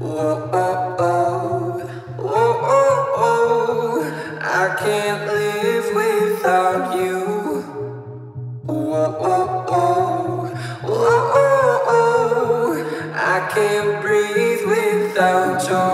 Whoa, oh, oh, whoa, I can't live without you. Whoa, whoa, oh, I can't breathe without you.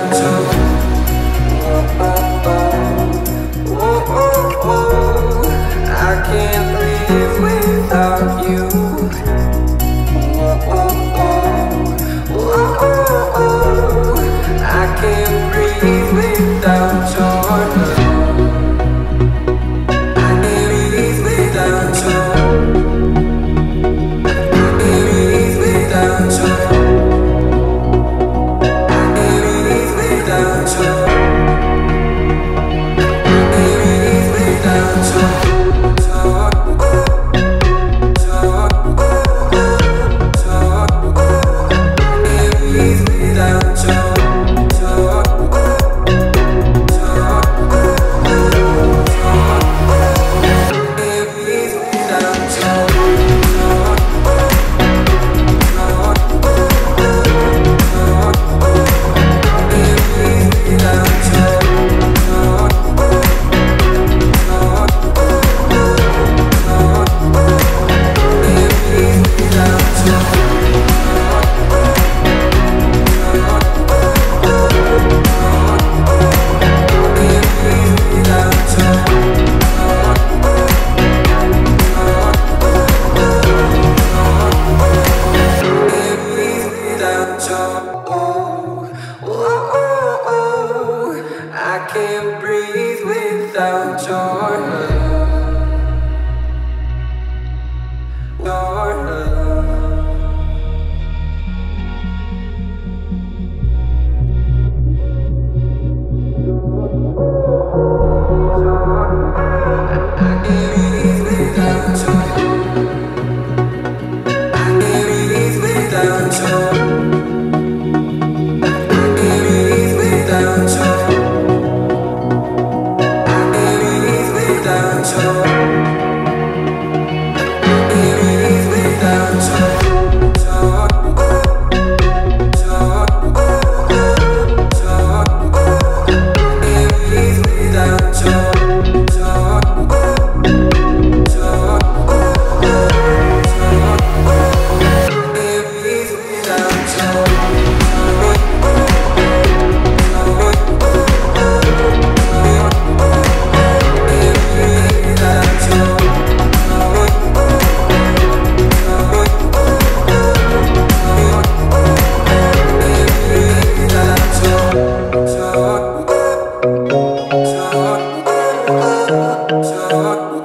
I out. Talk